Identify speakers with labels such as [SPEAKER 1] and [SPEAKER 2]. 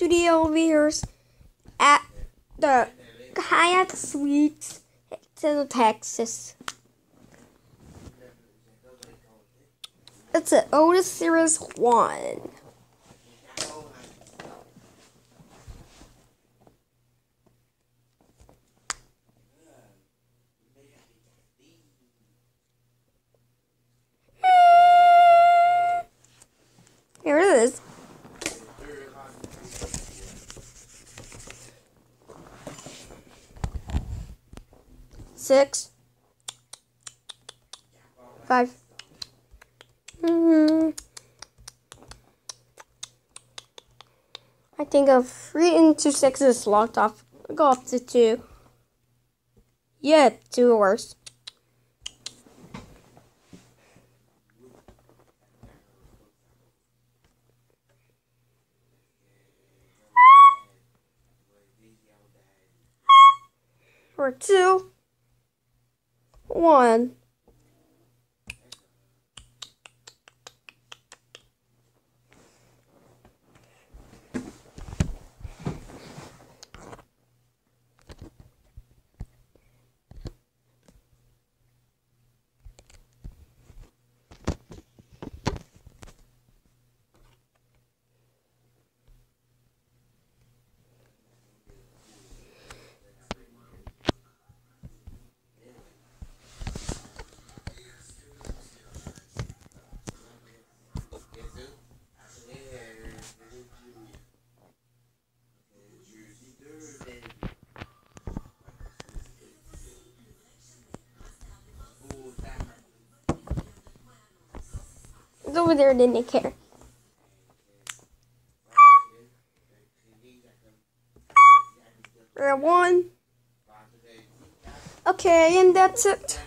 [SPEAKER 1] the elevators at the Hyatt Suites in Texas. It's the Otis Series 1. Six. Five. Hmm. I think a three six is locked off. Go up to two. Yeah, two worse. Or two. One. It's over there, didn't care. Round one. Okay, and that's it.